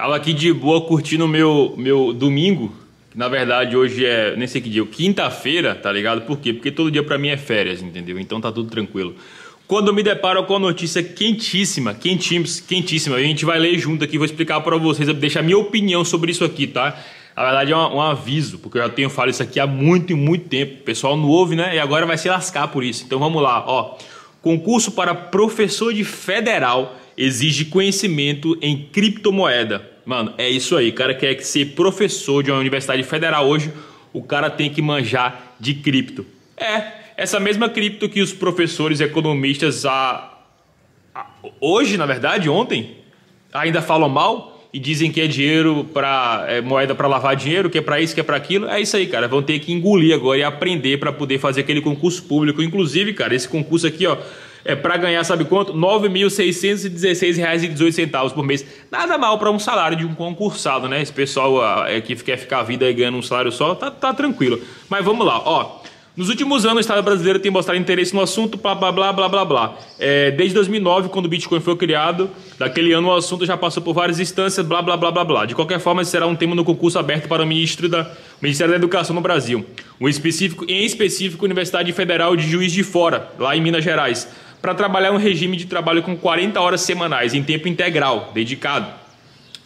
Tava aqui de boa curtindo meu meu domingo, que na verdade hoje é, nem sei que dia, quinta-feira, tá ligado? Por quê? Porque todo dia para mim é férias, entendeu? Então tá tudo tranquilo. Quando me deparo com a notícia quentíssima, quentíssima, quentíssima, a gente vai ler junto aqui, vou explicar para vocês, deixar minha opinião sobre isso aqui, tá? Na verdade é um, um, aviso, porque eu já tenho falado isso aqui há muito e muito tempo. O pessoal não ouve, né? E agora vai se lascar por isso. Então vamos lá, ó. Concurso para professor de federal exige conhecimento em criptomoeda. Mano, é isso aí. O cara quer ser professor de uma universidade federal hoje, o cara tem que manjar de cripto. É, essa mesma cripto que os professores economistas a, a, hoje, na verdade, ontem, ainda falam mal e dizem que é dinheiro para é, moeda para lavar dinheiro, que é para isso, que é para aquilo. É isso aí, cara. Vão ter que engolir agora e aprender para poder fazer aquele concurso público. Inclusive, cara, esse concurso aqui, ó, é para ganhar, sabe quanto? R$ 9.616,18 por mês. Nada mal para um salário de um concursado, né? Esse pessoal é, que quer ficar a vida ganhando um salário só, tá, tá tranquilo. Mas vamos lá, ó. Nos últimos anos, o Estado brasileiro tem mostrado interesse no assunto, blá blá blá blá blá blá. É, desde 2009, quando o Bitcoin foi criado, daquele ano o assunto já passou por várias instâncias, blá blá blá blá blá. De qualquer forma, será um tema no concurso aberto para o ministro da, Ministério da Educação no Brasil. Um específico, em específico, Universidade Federal de Juiz de Fora, lá em Minas Gerais, para trabalhar um regime de trabalho com 40 horas semanais, em tempo integral, dedicado.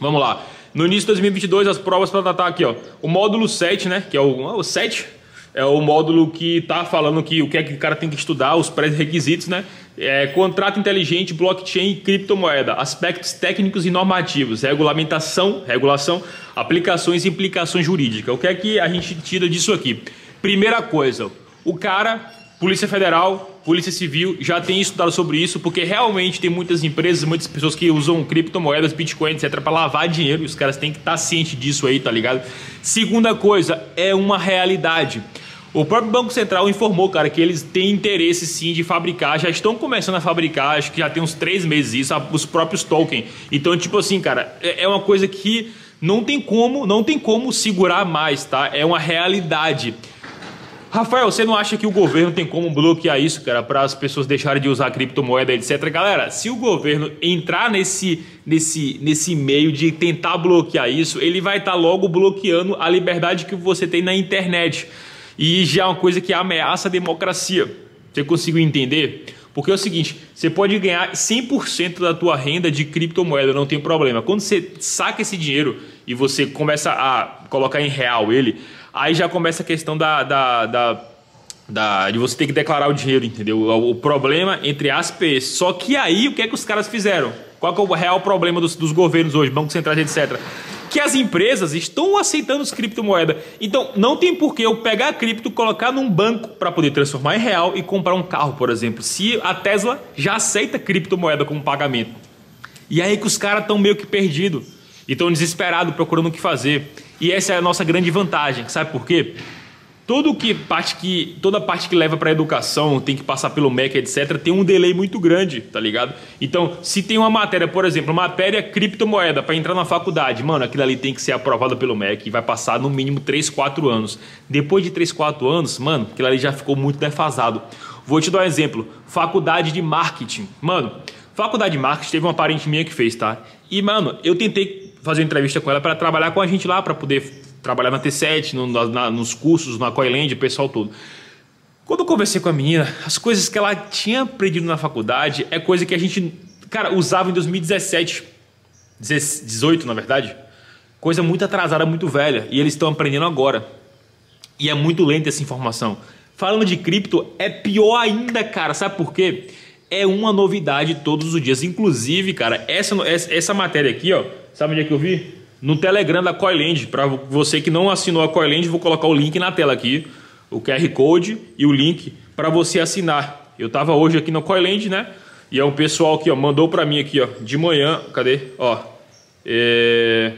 Vamos lá. No início de 2022, as provas para tratar aqui, ó. O módulo 7, né, que é o, o 7, é o módulo que está falando que o que é que o cara tem que estudar, os pré-requisitos, né? É, contrato inteligente, blockchain e criptomoeda, aspectos técnicos e normativos, regulamentação, regulação, aplicações e implicações jurídicas. O que é que a gente tira disso aqui? Primeira coisa, o cara, Polícia Federal, Polícia Civil, já tem estudado sobre isso, porque realmente tem muitas empresas, muitas pessoas que usam criptomoedas, Bitcoin, etc, para lavar dinheiro, e os caras têm que estar tá cientes disso aí, tá ligado? Segunda coisa, é uma realidade. O próprio Banco Central informou, cara, que eles têm interesse sim de fabricar, já estão começando a fabricar, acho que já tem uns três meses isso, os próprios tokens. Então, tipo assim, cara, é, é uma coisa que não tem como, não tem como segurar mais, tá? É uma realidade. Rafael, você não acha que o governo tem como bloquear isso, cara, para as pessoas deixarem de usar criptomoeda, etc? Galera, se o governo entrar nesse, nesse, nesse meio de tentar bloquear isso, ele vai estar tá logo bloqueando a liberdade que você tem na internet. E já é uma coisa que ameaça a democracia. Você conseguiu entender? Porque é o seguinte, você pode ganhar 100% da tua renda de criptomoeda, não tem problema. Quando você saca esse dinheiro e você começa a colocar em real ele, aí já começa a questão da, da, da, da de você ter que declarar o dinheiro, entendeu? O, problema, entre aspas, só que aí o que é que os caras fizeram? Qual é o real problema dos, dos governos hoje, bancos centrais, etc que as empresas estão aceitando as criptomoedas. Então, não tem por que eu pegar a cripto, colocar num banco para poder transformar em real e comprar um carro, por exemplo. Se a Tesla já aceita criptomoeda como pagamento. E aí que os caras estão meio que perdidos e estão desesperados procurando o que fazer. E essa é a nossa grande vantagem. Sabe por quê? Todo que parte que toda parte que leva para educação tem que passar pelo MEC, etc, tem um delay muito grande, tá ligado? Então, se tem uma matéria, por exemplo, matéria criptomoeda para entrar na faculdade, mano, aquilo ali tem que ser aprovado pelo MEC e vai passar no mínimo 3, 4 anos. Depois de 3, 4 anos, mano, aquilo ali já ficou muito defasado. Vou te dar um exemplo. Faculdade de marketing. Mano, faculdade de marketing teve uma parente minha que fez, tá? E, mano, eu tentei fazer uma entrevista com ela para trabalhar com a gente lá, para poder trabalhar na T7, no, na, nos cursos, na Coiland, o pessoal todo. Quando eu conversei com a menina, as coisas que ela tinha aprendido na faculdade é coisa que a gente, cara, usava em 2017, 18 na verdade. Coisa muito atrasada, muito velha. E eles estão aprendendo agora. E é muito lenta essa informação. Falando de cripto, é pior ainda, cara. Sabe por quê? É uma novidade todos os dias. Inclusive, cara, essa, essa matéria aqui, ó. Sabe onde é que eu vi? no Telegram da Coiland. Para você que não assinou a Coiland, vou colocar o link na tela aqui, o QR Code e o link para você assinar. Eu estava hoje aqui no Coiland, né? E é um pessoal que ó, mandou para mim aqui, ó, de manhã, cadê? Ó, é...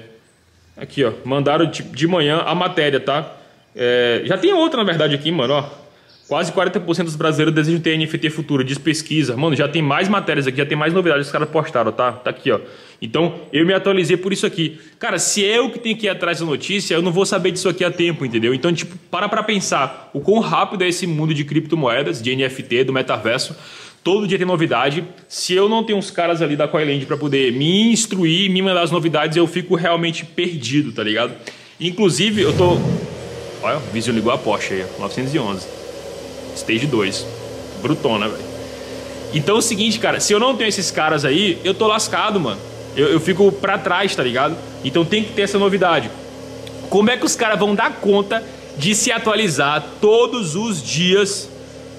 aqui, ó, mandaram de manhã a matéria, tá? É... já tem outra, na verdade, aqui, mano, ó. Quase 40% dos brasileiros desejam ter NFT futuro, diz pesquisa. Mano, já tem mais matérias aqui, já tem mais novidades que os caras postaram, tá? Tá aqui, ó. Então, eu me atualizei por isso aqui. Cara, se é eu que tenho que ir atrás da notícia, eu não vou saber disso aqui a tempo, entendeu? Então, tipo, para pra pensar o quão rápido é esse mundo de criptomoedas, de NFT, do metaverso. Todo dia tem novidade. Se eu não tenho uns caras ali da Coiland para poder me instruir, me mandar as novidades, eu fico realmente perdido, tá ligado? Inclusive, eu tô. Olha, o vizinho ligou a Porsche aí, 911. Stage 2. Brutona, velho. Então é o seguinte, cara, se eu não tenho esses caras aí, eu tô lascado, mano. Eu, eu fico pra trás, tá ligado? Então tem que ter essa novidade. Como é que os caras vão dar conta de se atualizar todos os dias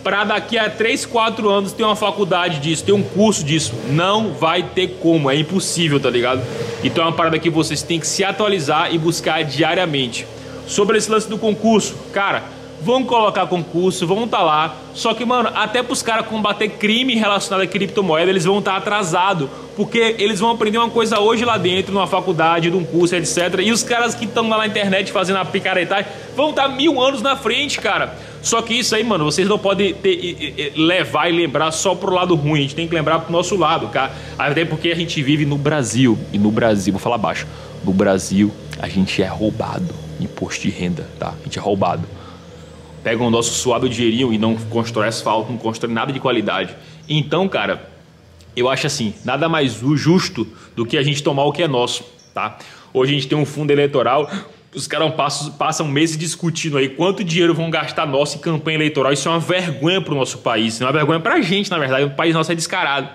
para daqui a 3, 4 anos ter uma faculdade disso, ter um curso disso? Não vai ter como, é impossível, tá ligado? Então é uma parada que vocês têm que se atualizar e buscar diariamente. Sobre esse lance do concurso, cara, vão colocar concurso, vão estar tá lá. Só que, mano, até para os caras combater crime relacionado a criptomoeda, eles vão estar tá atrasados. Porque eles vão aprender uma coisa hoje lá dentro, numa faculdade, num curso, etc. E os caras que estão lá na internet fazendo a picaretagem vão estar tá mil anos na frente, cara. Só que isso aí, mano, vocês não podem ter, levar e lembrar só pro lado ruim. A gente tem que lembrar pro nosso lado, cara. Até porque a gente vive no Brasil. E no Brasil, vou falar baixo. No Brasil, a gente é roubado. Imposto de renda, tá? A gente é roubado pegam o nosso suado dinheirinho e não constrói asfalto, não constrói nada de qualidade. Então, cara, eu acho assim, nada mais justo do que a gente tomar o que é nosso, tá? Hoje a gente tem um fundo eleitoral, os caras passam, passam meses discutindo aí quanto dinheiro vão gastar nosso em campanha eleitoral. Isso é uma vergonha para o nosso país, é uma vergonha para a gente, na verdade. O país nosso é descarado.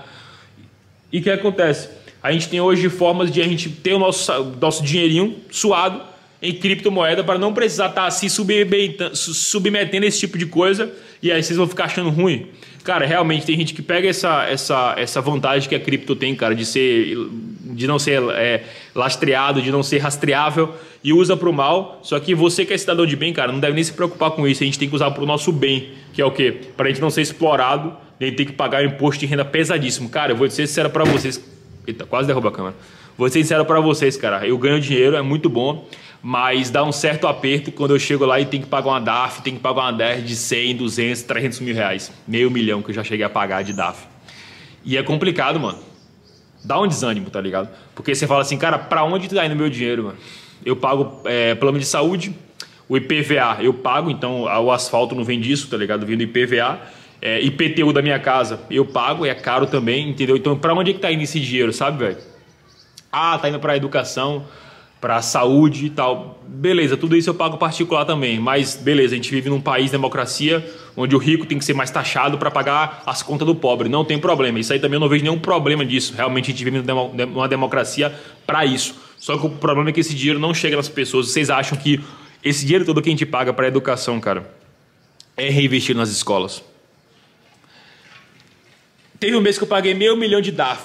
E o que acontece? A gente tem hoje formas de a gente ter o nosso, nosso dinheirinho suado em criptomoeda para não precisar estar tá se submetendo a esse tipo de coisa e aí vocês vão ficar achando ruim. Cara, realmente tem gente que pega essa, essa, essa vantagem que a cripto tem, cara, de ser de não ser é, lastreado, de não ser rastreável e usa para o mal. Só que você que é cidadão de bem, cara, não deve nem se preocupar com isso. A gente tem que usar para o nosso bem, que é o quê? Para a gente não ser explorado, nem ter que pagar imposto de renda pesadíssimo. Cara, eu vou ser sincero para vocês. Eita, quase derruba a câmera. Vou ser sincero para vocês, cara. Eu ganho dinheiro, é muito bom mas dá um certo aperto quando eu chego lá e tenho que pagar uma DAF, tenho que pagar uma DAF de 100, 200, 300 mil reais. Meio milhão que eu já cheguei a pagar de DAF. E é complicado, mano. Dá um desânimo, tá ligado? Porque você fala assim, cara, pra onde tá indo meu dinheiro, mano? Eu pago é, plano de saúde, o IPVA eu pago, então o asfalto não vem disso, tá ligado? Vindo IPVA. É, IPTU da minha casa eu pago, é caro também, entendeu? Então pra onde é que tá indo esse dinheiro, sabe, velho? Ah, tá indo pra educação, para saúde e tal. Beleza, tudo isso eu pago particular também, mas beleza, a gente vive num país democracia onde o rico tem que ser mais taxado para pagar as contas do pobre. Não tem problema. Isso aí também eu não vejo nenhum problema disso. Realmente a gente vive numa democracia para isso. Só que o problema é que esse dinheiro não chega nas pessoas. Vocês acham que esse dinheiro todo que a gente paga para educação, cara, é reinvestido nas escolas? Teve um mês que eu paguei meio milhão de DAF,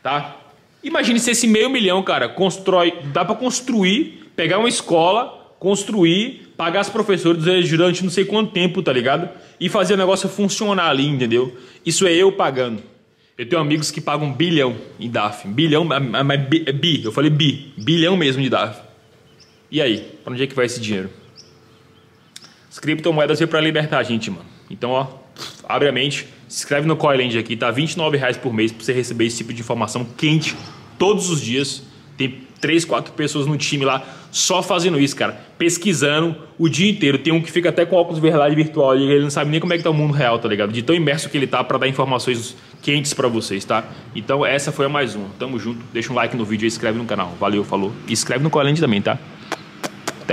tá? Imagine se esse meio milhão, cara, constrói, dá para construir, pegar uma escola, construir, pagar os professores durante não sei quanto tempo, tá ligado? E fazer o negócio funcionar ali, entendeu? Isso é eu pagando. Eu tenho amigos que pagam bilhão em DAF. Bilhão, mas é bi, eu falei bi, bilhão mesmo de DAF. E aí, para onde é que vai esse dinheiro? As criptomoedas veio para libertar a gente, mano. Então, ó, abre a mente, se inscreve no Coiland aqui, tá? 29 reais por mês para você receber esse tipo de informação quente todos os dias. Tem três, quatro pessoas no time lá só fazendo isso, cara. Pesquisando o dia inteiro. Tem um que fica até com óculos de verdade virtual e ele não sabe nem como é que tá o mundo real, tá ligado? De tão imerso que ele tá para dar informações quentes para vocês, tá? Então essa foi a mais uma. Tamo junto. Deixa um like no vídeo e inscreve no canal. Valeu, falou. E inscreve no Coiland também, tá?